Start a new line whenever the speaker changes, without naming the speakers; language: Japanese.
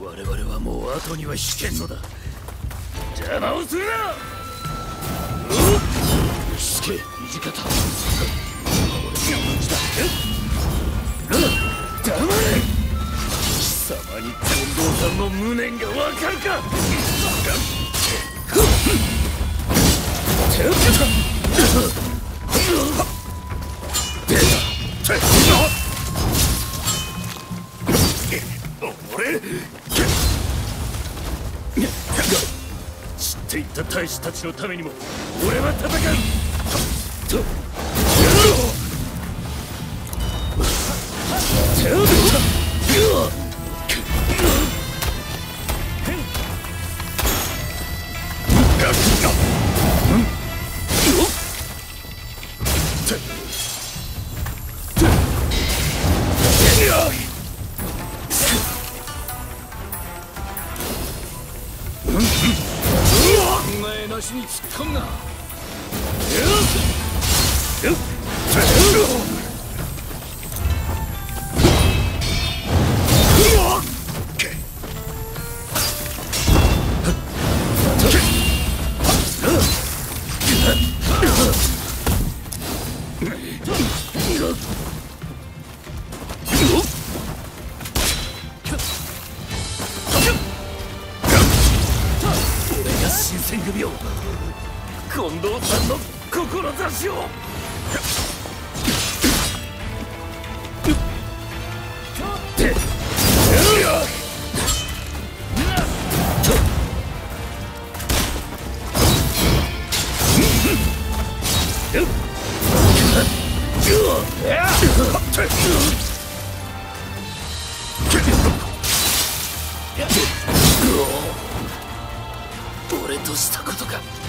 我々はもう後には引けんのだ。邪魔をするな！しつけ土方。俺の文字だ黙れ貴様に近藤さんの無念がわかるか！俺知っていた大使たちのためにも俺は戦うとやろう。なしに突っ込ん。な新選組を近藤さんの志を。て俺としたことか。